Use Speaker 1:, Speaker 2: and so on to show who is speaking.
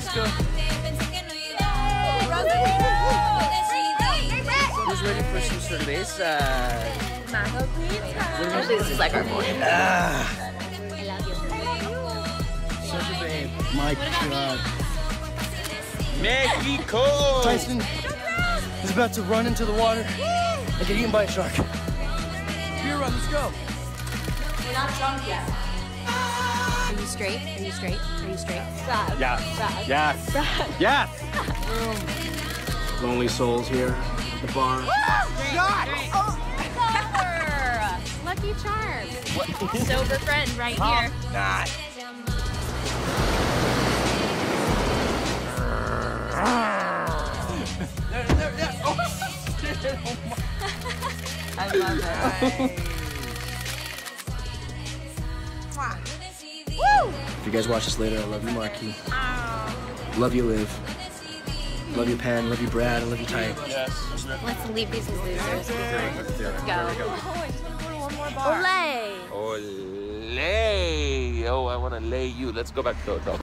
Speaker 1: Mexico. Who's ready for some cerveza?
Speaker 2: Mago,
Speaker 3: please. This is like our morning.
Speaker 1: Ah. Such a babe.
Speaker 4: My God.
Speaker 1: Mexico!
Speaker 4: Tyson is about to run into the water and get eaten by a shark. Beer run, let's go.
Speaker 3: We're not drunk yet.
Speaker 2: Are you straight? Are you straight? Are you straight?
Speaker 5: Yes. Yes. Yes. Lonely souls here at the bar. God. Oh.
Speaker 2: Lucky Charms. Sober friend right here. God. there, there, there. Oh.
Speaker 3: I love it.
Speaker 4: If you guys watch this later, I love you, Markie. Love you, Liv. Love you, Pan. Love you, Brad. I love you, Ty. Yes.
Speaker 2: Let's leave these losers. Let's go. Olay.
Speaker 1: Ole. Oh, I want to lay you. Let's go back to the hotel.